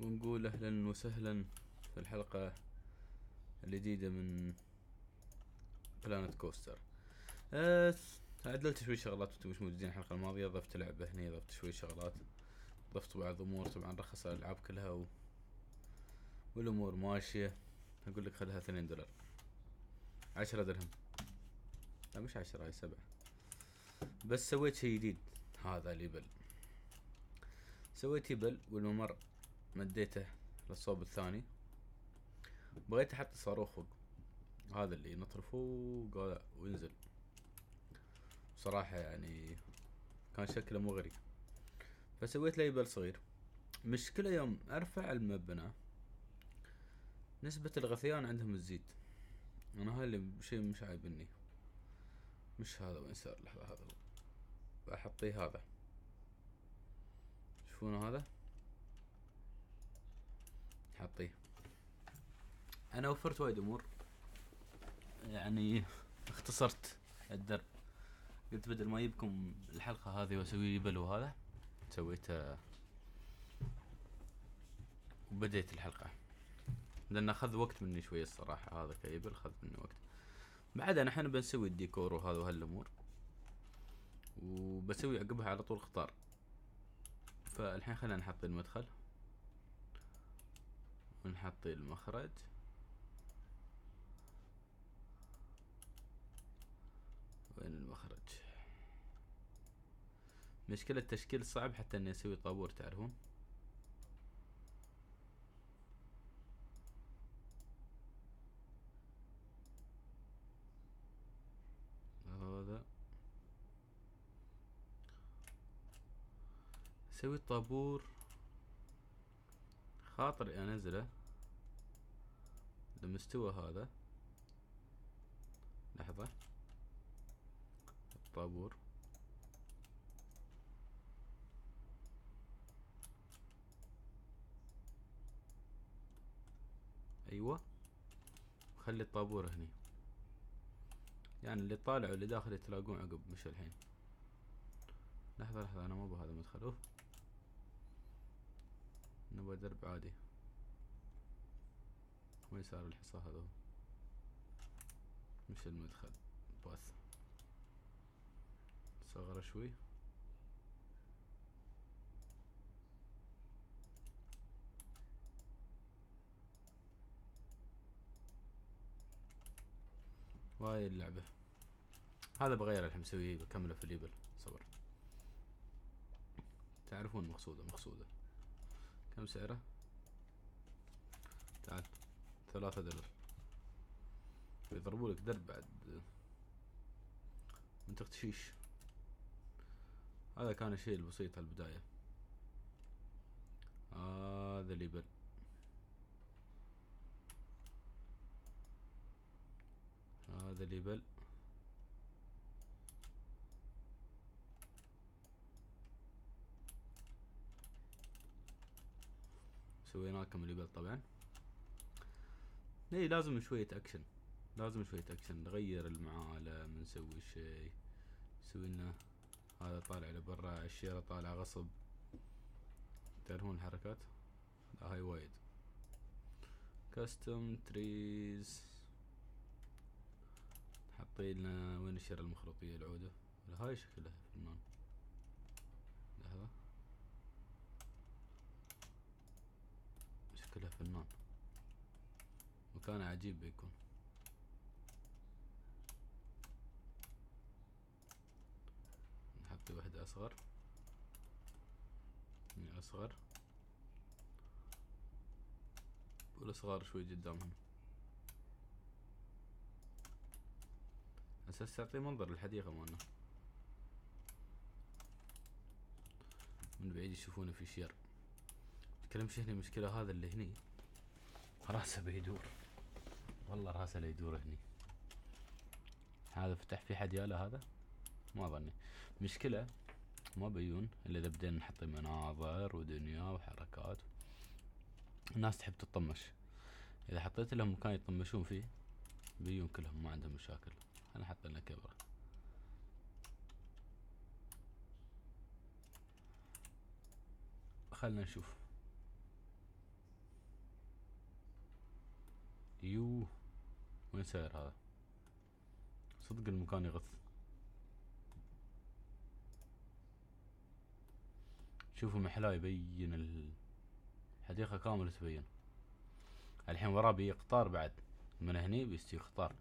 ونقول أهلا وسهلا في الحلقة الجديدة من Planet Coaster أه عدلت شوي شغلات وأنتم مش موجودين الحلقة الماضية ضفت لعبة هني ضفت شوي شغلات. ضفت بعض أمور طبعا رخص الألعاب كلها و... والأمور ماشية. أقول لك خلها اثنين دولار. عشرة درهم. لا مش عشرة هاي سبعة. بس سويت شي جديد. هذا اللي بل سويت يبل والممر مديته للصوب الثاني. بغيت أحط صاروخ فوق. هذا اللي ينطر فوق وينزل. صراحة يعني كان شكله مغري فسويت له يبل صغير. مشكلة يوم أرفع المبنى. نسبة الغثيان عندهم تزيد. أنا هاي اللي مش عايبني. مش هذا وين صار؟ لحظة هذا بحطيه هذا. تشوفون هذا؟ حطيه أنا وفرت وايد أمور. يعني اختصرت الدرب. قلت بدل ما اجيبكم الحلقة هذه وأسوي بلو هذا سويتها وبديت الحلقة. لأن أخذ وقت مني شوية الصراحة هذا كيبل أخذ مني وقت. بعد أنا الحين بنسوي الديكور وهذا وهالامور وبسوي عقبها على طول قطار فالحين خلينا نحط المدخل. ونحط المخرج. وين المخرج؟ مشكلة تشكيل صعب حتى إني أسوي طابور تعرفون؟ هذا. أسوي طابور. خاطر أنزله. المستوى هذا. لحظة. الطابور. أيوه. خلي الطابور هني. يعني اللي طالع واللي داخل يتلاقون عقب مش الحين. لحظة لحظة أنا ما بهذا المدخل. أوف. نبغى درب عادي. وين صار الحصى هذا؟ مش المدخل بث صغره شوي. وهاي اللعبة هذا بغير الحين مسويه بكمله في الليبل صبر. تعرفون مقصودة مقصودة. كم سعره؟ تعال. ثلاثة دولار يضربوا لك درب بعد من تختشيش هذا كان الشيء البسيط البداية. هذا اللي بل هذا ال level سوينا لكم ال level طبعا. اي لازم شوية أكشن. لازم شوية أكشن نغير المعالم نسوي شيء. نسوي لنا هذا طالع لبرا الشيرة طالع غصب. تعرفون الحركات؟ لا هاي وايد. كاستم تريز حطي لنا وين الشيرة المخروطية العودة؟ هاي شكلها فنان لحظة. شكلها فنان مكان عجيب بيكون. نحط واحدة أصغر. أصغر. والأصغر شوي قدامهم. أساس تعطي منظر للحديقة مالنا من بعيد يشوفونه في شير. تكلم هني المشكلة هذا اللي هني. راسه بيدور والله راسه يدور هني. هذا فتح في حد ياله هذا؟ ما ظني. مشكلة ما بيون إلا إذا بدينا نحط مناظر ودنيا وحركات. الناس تحب تطمش. إذا حطيت لهم مكان يطمشون فيه بيون كلهم ما عندهم مشاكل. أنا حط لنا كاميرا. خلنا نشوف. يوه. وين ساير هذا؟ صدق المكان يغث. شوفوا محلاه يبين الحديقة كاملة تبين. الحين وراه بي قطار بعد. من هني بيستوي قطار.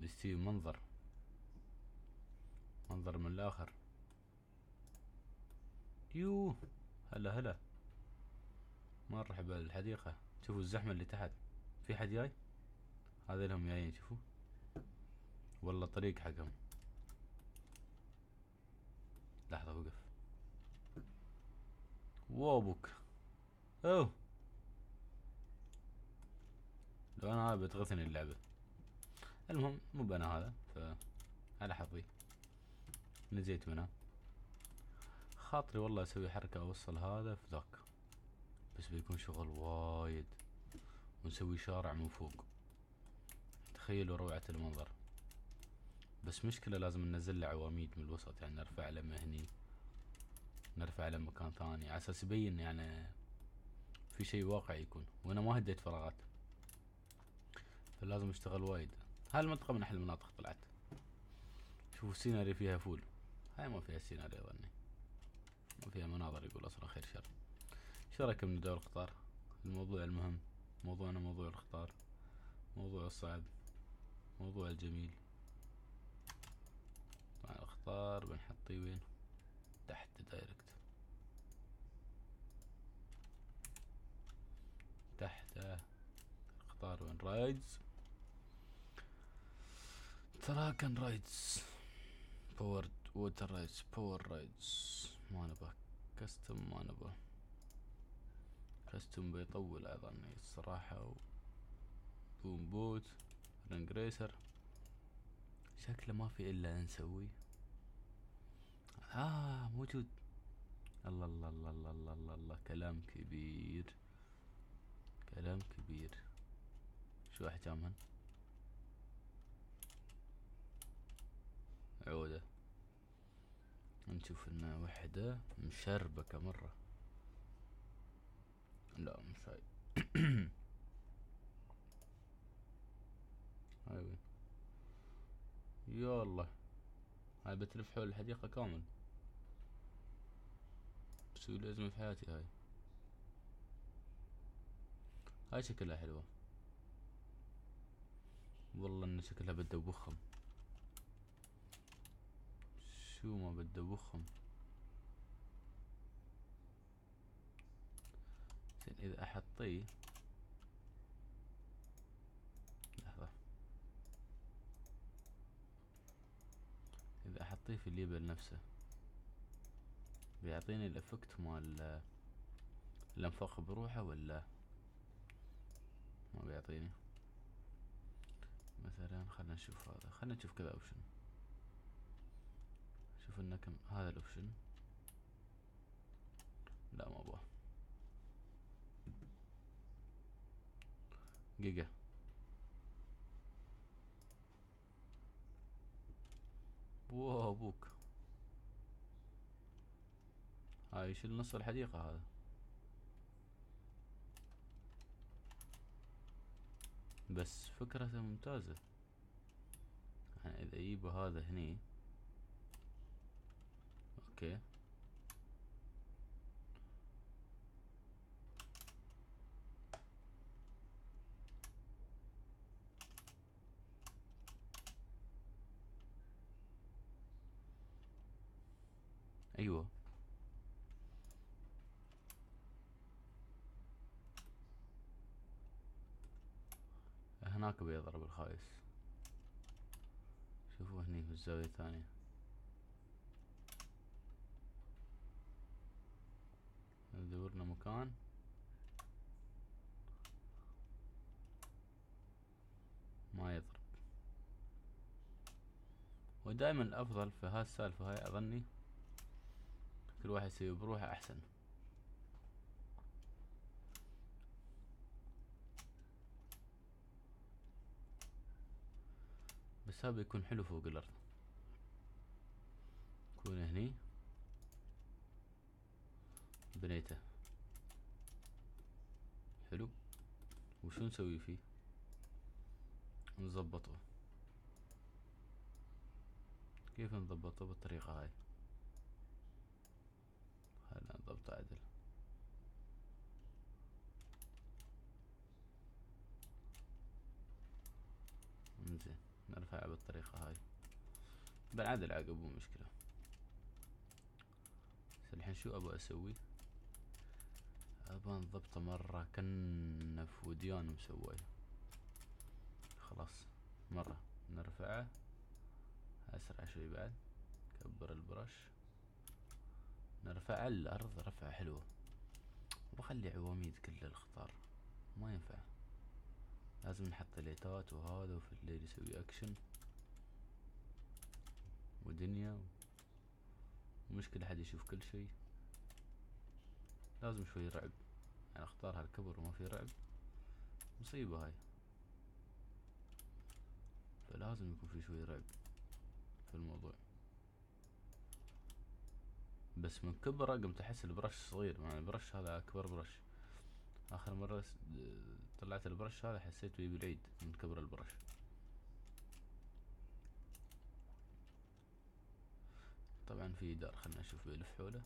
بيستوي منظر. منظر من الآخر. يوه هلا هلا. مرحبا الحديقة شوفوا الزحمة اللي تحت. في حد جاي؟ هذا لهم جايين شوفوا. والله طريق حقهم لحظة وقف. وابوك أوه. لو أنا بتغثني اللعبة. المهم مو بأنا هذا ف على حظي. نزيت منها. خاطري والله أسوي حركة أوصل هذا في ذاك. بس بيكون شغل وايد. ونسوي شارع من فوق. تخيلوا روعة المنظر. بس مشكلة لازم ننزل له عواميد من الوسط يعني نرفع له مهني نرفع له مكان ثاني على أساس يبين يعني في شيء واقعي يكون. وأنا ما هديت فراغات. فلازم أشتغل وايد. هاي المنطقة من أحلى المناطق طلعت. شوفوا السيناريو فيها فول هاي ما فيها سيناريو ظني ما فيها مناظر يقول أصلا خير شر. شو رايكم من دور القطار. الموضوع المهم. موضوعنا موضوع القطار. موضوع الصعب. موضوع الجميل. طبعا القطار بنحطيه وين؟ تحت دايركت تحت القطار وين رايدز تراكن رايدز باور ووتر رايدز باور رايدز ما نبغى كستم ما نبغى. كستم بيطول اظني الصراحة. و بوم بوت رينج ريسر شكله ما في إلا نسوي آه موجود. الله الله الله الله الله الله, الله. كلام كبير. كلام كبير. شو احجامهن عودة. نشوف انها وحدة مشربكة مرة. لا مش هاي. يا الله هاي بتلف حول الحديقة كامل. بسوي لي أزمة في حياتي هاي. هاي شكلها حلوة. والله إن شكلها بتدوخهم شو ما بتدوخهم زين إذا أحطيه لحظة اذا احطيه في ال level نفسه. بيعطيني ال effect مال الانفاق بروحه ولا ما بيعطيني؟ مثلا خلنا نشوف هذا. خلنا نشوف كذا option شوف لنا كم هذا ال option لا ما أبغى جيجا أبوك. هاي يشيل نص الحديقة هذا؟ بس فكرته ممتازة. يعني إذا يجيبه هذا هني أوكي. أيوه. هناك بيضرب الخايس. شوفوا هني في الزاوية الثانية. ندورنا مكان. ما يضرب. ودائما الأفضل في هالسالفة هاي أظني كل واحد يسوي بروحه أحسن. بس هذا بيكون حلو فوق الأرض. يكون هني. بنيته. حلو. وشو نسوي فيه؟ نظبطه. كيف نضبطه بالطريقة هاي؟ نضبط عدل انزين نرفعها بالطريقة هاي. بالعدل عقب مو مشكلة. بس الحين شو أبغى أسوي؟ أبغى نضبطه مرة كنف وديان مسوي خلاص مرة نرفعه أسرع شوي بعد. كبر البرش. نرفع الأرض رفعة حلوة. وبخلي عواميد كل الخطار ما ينفع. لازم نحط ليتات وهذا وفي الليل يسوي أكشن. ودنيا. ومشكلة حد يشوف كل شي. لازم شوي رعب. يعني اختار هالكبر وما في رعب. مصيبة هاي. فلازم يكون في شوي رعب في الموضوع. بس من كبره قمت أحس البرش صغير يعني البرش هذا أكبر برش. آخر مرة طلعت البرش هذا حسيت بيه بالعيد من كبر البرش. طبعا في دار خلنا نشوف بيلف حوله.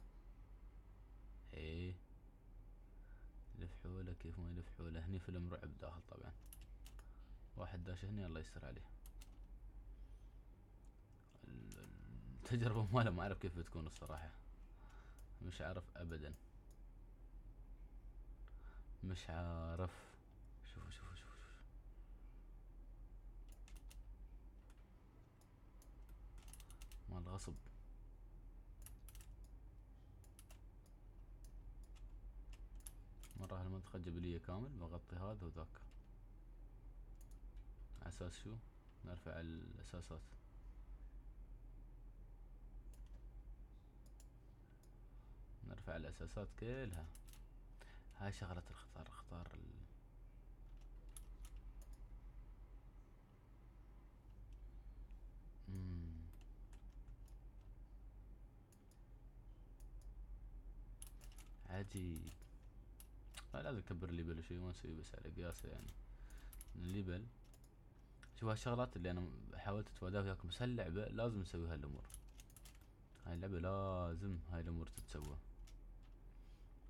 إيه. يلف حوله كيف ما يلف حوله؟ هني فيلم رعب داخل طبعا. واحد داش هني الله يستر عليه. التجربة ماله ما أعرف كيف بتكون الصراحة. مش عارف ابدا. مش عارف. شوفوا شوفوا شوفوا شوفوا. مال غصب. مرة هالمنطقة جبلية كامل بغطي هذا وذاك. على أساس شو؟ نرفع الأساسات. نرفع الأساسات كلها. هاي شغلة الخطار اختار ال... عجيب. لا اكبر ال label شوي ما نسوي بس على قياسه يعني. ال label. شوف هالشغلات اللي أنا حاولت اتفاداها وياكم بس هاللعبة لازم نسوي هالأمور. هاي اللعبة لازم هاي الأمور تتسوى.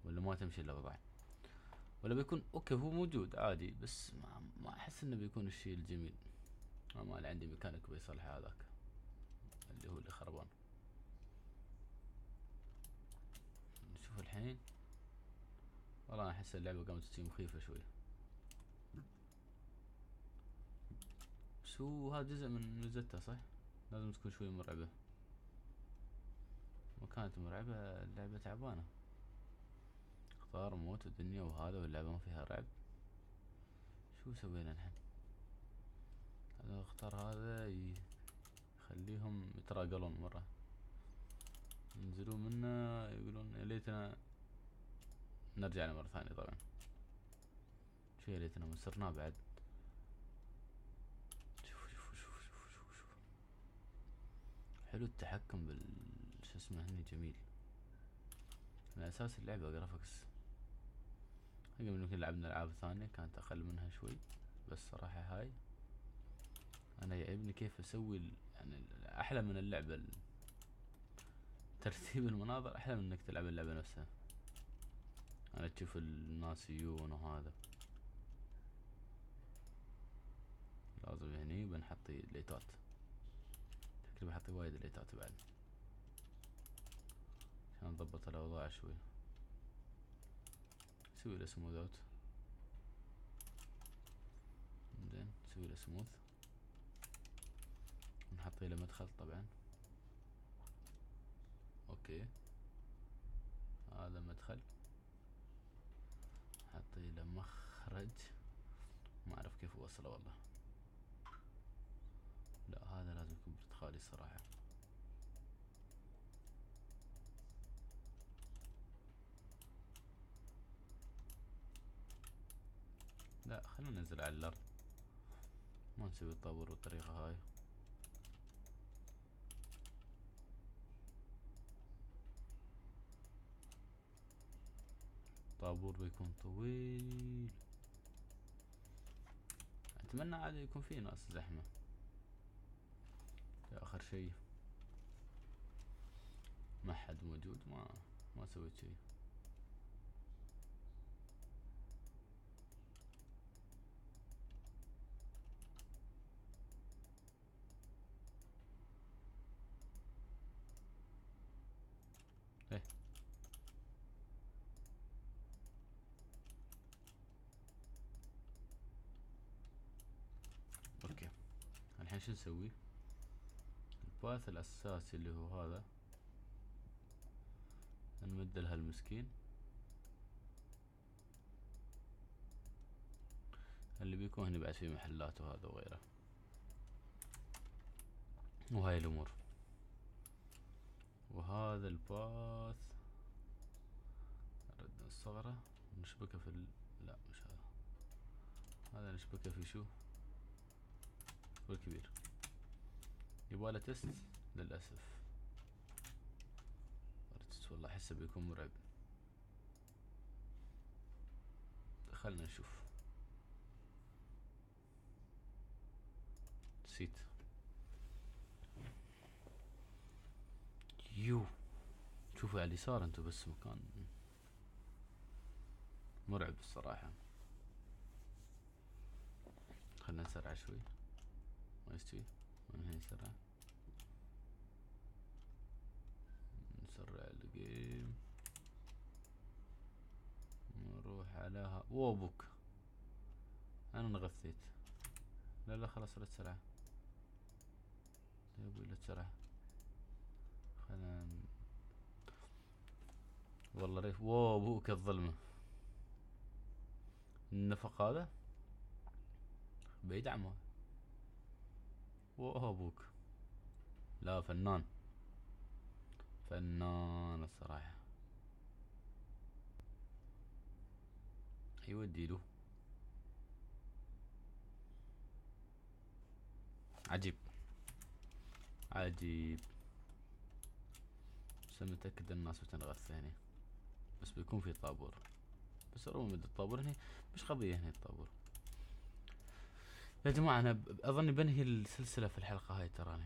ولا ما تمشي الاوضاع ولا بيكون okay هو موجود عادي بس ما, ما أحس إنه بيكون الشيء الجميل. ما عندي ميكانيك بيصلح هذاك اللي هو اللي خربان. نشوف الحين. والله أحس اللعبة قامت تصير مخيفة شوي. بس هو هذا جزء من ميزتها صح؟ لازم تكون شوي مرعبة. ما كانت مرعبة اللعبة تعبانة. اختار موت الدنيا وهذا واللعبة ما فيها رعب. شو سوينا نحن؟ هذا اختار هذا يخليهم يتراقلون مرة. ينزلون منا يقولون يا ليتنا نرجع مرة ثانية طبعا. شو يا ليتنا ما صرنا بعد. شوف شوف شوف شوف شوف شوف حلو التحكم بال شو اسمه هني جميل. من أساس اللعبة جرافكس قبل يمكن لعبنا العاب ثانية كانت أقل منها شوي بس صراحة هاي. أنا يعجبني كيف أسوي يعني أحلى من اللعبة ترتيب المناظر أحلى من إنك تلعب اللعبة نفسها. أنا تشوف الناس يجون وهذا. لازم هني بنحط ليتات. شكلي بحط وايد ليتات بعد. عشان نضبط الأوضاع شوي. نسوي له سموث اوت زين نسوي له سموث نحط له مدخل طبعا. أوكي. هذا مدخل نحط له مخرج. ما أعرف كيف اوصله والله. لا هذا لازم يكون برتقالي الصراحه لا ننزل على الأرض. ما نسوي الطابور بالطريقة هاي. طابور بيكون طويل. أتمنى عاد يكون في ناس زحمة. آخر شي ما حد موجود ما ما سويت شي إيه أوكي الحين شو نسوي؟ الباث الأساسي اللي هو هذا. نمد لها المسكين. اللي بيكون هنا بعد في محلات وهذا وغيره. وهاي الأمور. وهذا الباث. نرد نصغره. نشبكه في ال... لا مش هذا. هذا نشبكه في شو؟ والكبير يبغى تست للأسف. والله أحسه بيكون مرعب. خلنا نشوف. نسيت. يو. شوفوا على اليسار انتو بس مكان مرعب الصراحة. خلنا نسرع شوي. ما يستوي من هنا نسرع الجيم نروح على ووبوك أنا انغثيت لا لا خلاص لا تسرع يا أبوي لا تسرع خلنا والله ريف ووبوك الظلمة النفق هذا؟ بعيد عمه ووبوك لا فنان. فنان الصراحة. يودي له. عجيب. عجيب. بس متأكد الناس بتنغث هنا بس بيكون في طابور. بس رغم الطابور هنا مش قضية هنا الطابور. يا جماعة أنا أظني بنهي السلسلة في الحلقة هاي تراني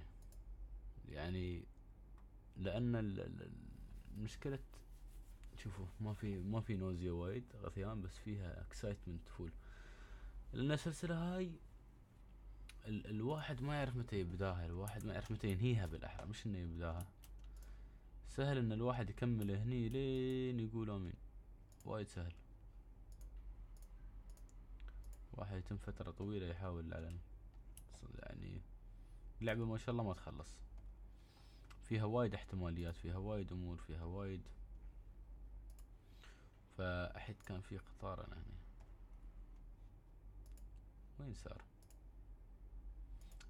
يعني لأن المشكلة شوفوا ما في ما في nausea وايد غثيان بس فيها excitement full لأن السلسلة هاي ال الواحد ما يعرف متى يبداها الواحد ما يعرف متى ينهيها بالأحرى مش إنه يبداها. سهل إن الواحد يكمل هني لين يقول آمين. وايد سهل. واحد يتم فترة طويلة يحاول على يعني لعبة ما شاء الله ما تخلص. فيها وايد احتماليات فيها وايد أمور فيها وايد. فأحد كان في قطار أنا هنا. وين صار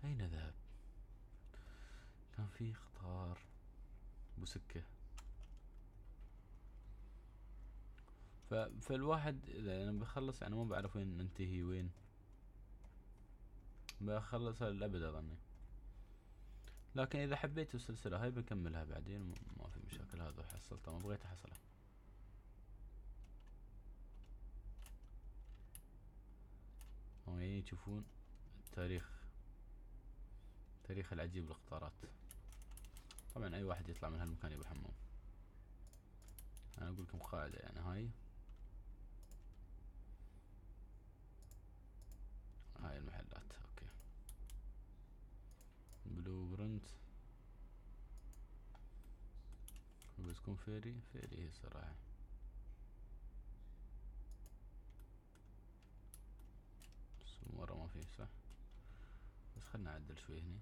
أين ذهب؟ كان في قطار. بسكة فالواحد أنا بخلص يعني ما بعرف وين ننتهي وين. بخلص الأبد أظني. لكن إذا حبيت السلسلة هاي بكملها بعدين ما في مشاكل هذا حصلتها ما بغيت احصلها هم تشوفون التاريخ التاريخ العجيب للقطارات. طبعا أي واحد يطلع من هالمكان يبغى حمام أنا أقول لكم قاعدة يعني هاي هاي. بتكون فيري؟ فيري هي صراحة. بس مرة ما فيه صح؟ بس خلنا نعدل شوي هني.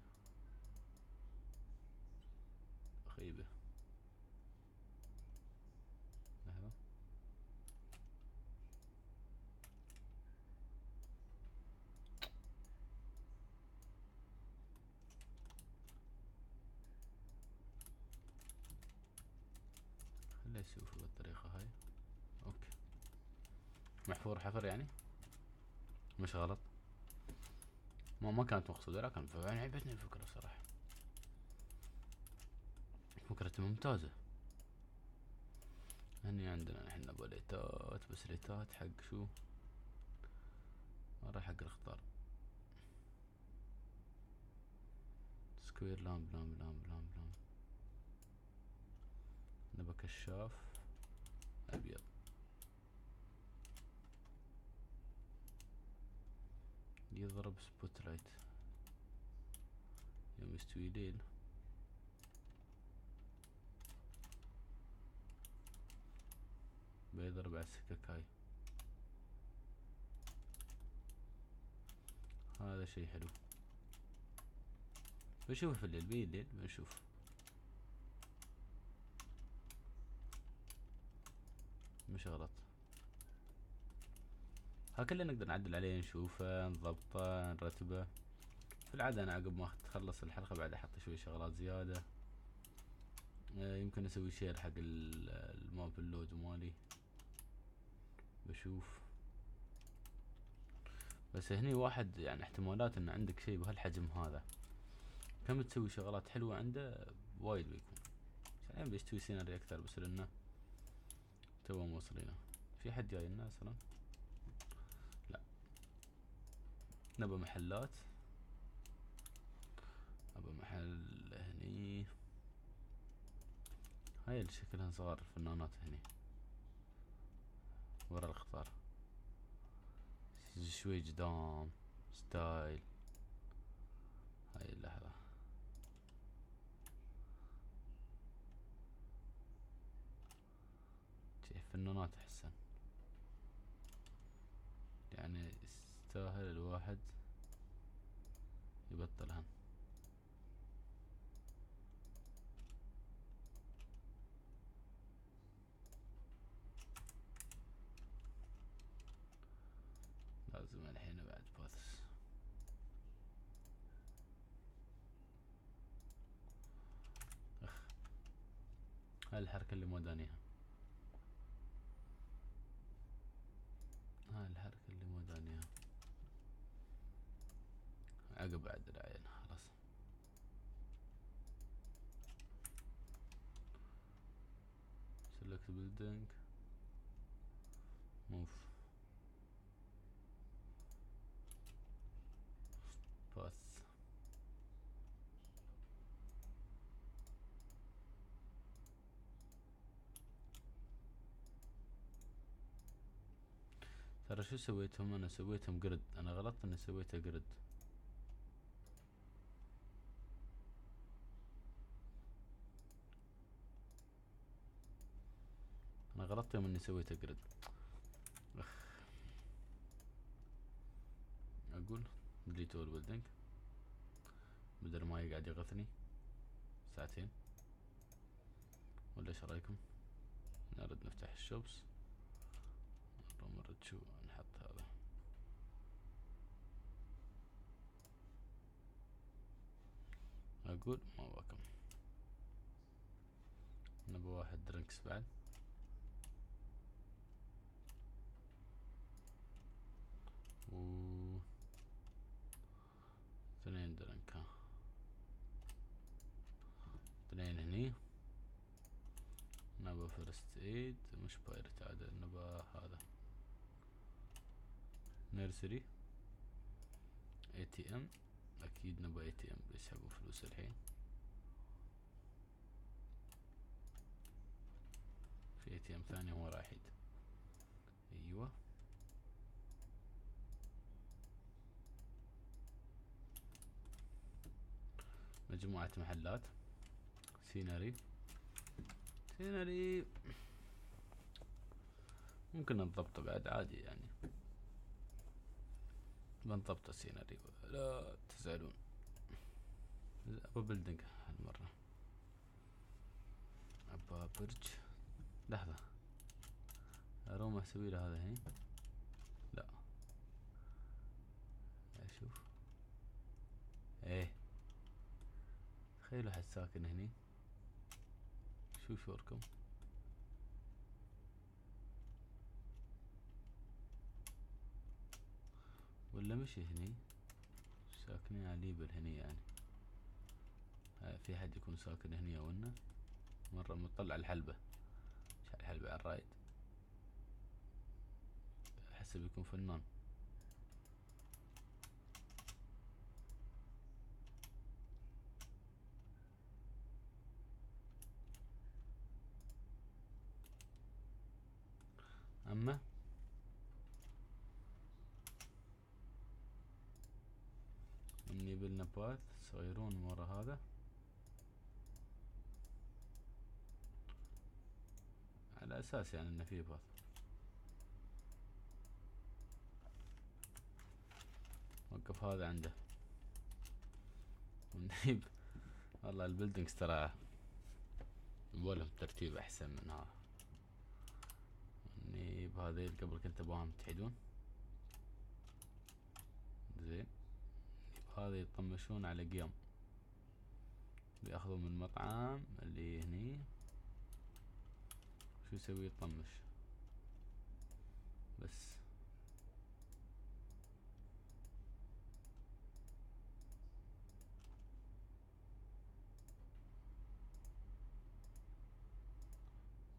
فور حفر يعني؟ مش غلط. ما ما كانت مقصودة لكن يعني عجبتني الفكرة صراحة فكرة ممتازة. هني عندنا نحن نبغى ليتات بس ليتات حق شو؟ راح حق الخطار سكوير لام لام لام لام لام. نبى كشاف أبيض. يضرب spotlight يوم يستوي ليل بيضرب على السكك هاي. هذا شي حلو. بنشوف في الليل بين الليل بنشوف. مش غلط كله نقدر نعدل عليه نشوفه نضبطه نرتبه. في العادة أنا عقب ما تخلص الحلقة بعد أحط شوي شغلات زيادة. آه، يمكن أسوي share حق ال map ال load مالي. بشوف. بس هني واحد يعني احتمالات ان عندك شيء بهالحجم هذا. كم تسوي شغلات حلوة عنده؟ وايد بيكون. يعني بيستوي scenery أكثر؟ بس لأنه تو موصلينه. في حد جاي لنا أصلا لا نبى محلات. نبى محل هني. هاي اللي شكلها صغار الفنانات هني. ورا القطار. شوي قدام ستايل. هاي اللحظة. فنانات أحسن. يعني يستاهل الواحد يبطلها لازم الحين بعد بوث. أخ. هاي الحركة اللي مو دانيها هاي الحركة اللي مو دانيها عقب بعد العين خلاص. Select building. Move. Path. ترى شو سويتهم؟ أنا سويتهم جرد أنا غلطت إني سويته جرد أنا غلطت يوم إني سويته grid أخ. أقول delete أول building بدل ما يقعد يغثني ساعتين. ولا إيش رأيكم؟ نرد نفتح ال shops. مرة شو نحط هذا. أقول ما باكم نبي واحد درنكس بعد و اثنين درنك ها اثنين هني نبى ايد مش بايرت عاد نبى هذا. نيرسري اي تي ام أكيد نبغى اي تي ام بيسحبوا فلوس الحين؟ في ATM ثاني هو رايحيد أيوه. مجموعة محلات. scenery scenery ممكن نضبطه بعد عادي يعني. بنضبط ال scenery لا تزعلون. ابى building هالمرة. ابى برج. لحظة. اروم أسوي له هذا هني لا. أشوف. إيه. تخيلوا حد ساكن هني. شو شوركم؟ ولا مش هني؟ ساكنين على ليبل هني يعني. آه، في حد يكون ساكن هني أو إنه؟ مرة مطلع الحلبة. الحلبة على الرايد. حسب يكون فنان. أما؟ يبي باث صغيرون ورا هذا. على أساس يعني إنه في باث وقف هذا عنده. ونجيب والله البيلدينجز ترى يبغالهم ترتيب أحسن من هذا. نجيب هذيل قبل كنت أبغاهم يتحدون زين. هذا يطمشون على قيم. بياخذوا من المطعم اللي هني. شو يسوي؟ يطمش. بس.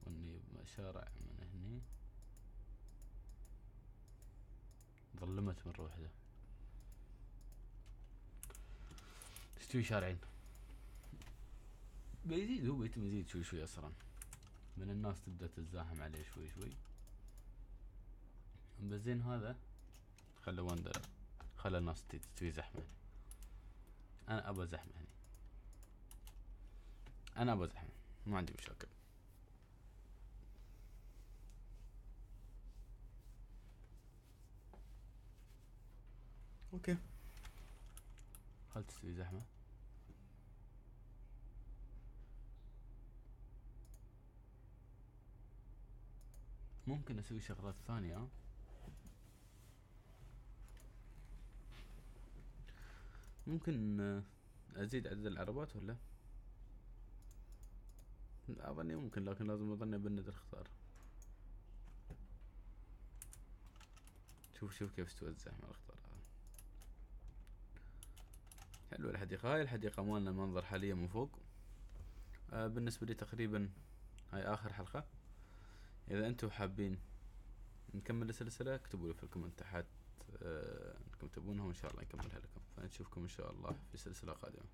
وني شارع من هني. ظلمت من روح تستوي شارعين. بيزيد هو بيتم يزيد شوي شوي أصلا. من الناس تبدأ تتزاحم عليه شوي شوي. بس زين هذا خلى وندر خلى الناس تستوي زحمة أنا ابى زحمة هني. أنا ابى زحمة ما عندي مشاكل. أوكي. خل تستوي زحمة؟ ممكن أسوي شغلات ثانية. ممكن أزيد عدد العربات ولا؟ أظني ممكن لكن لازم أظني ابند الخضار شوف شوف كيف توزع مع الاخضار حلوة الحديقة هاي الحديقة مالنا المنظر حاليا من فوق. آه بالنسبة لي تقريبا هاي آخر حلقة. إذا أنتم حابين نكمل السلسلة اكتبوا لي في الكومنت تحت آه انكم تبونها وإن شاء الله نكملها لكم. فنشوفكم إن شاء الله في سلسلة قادمة.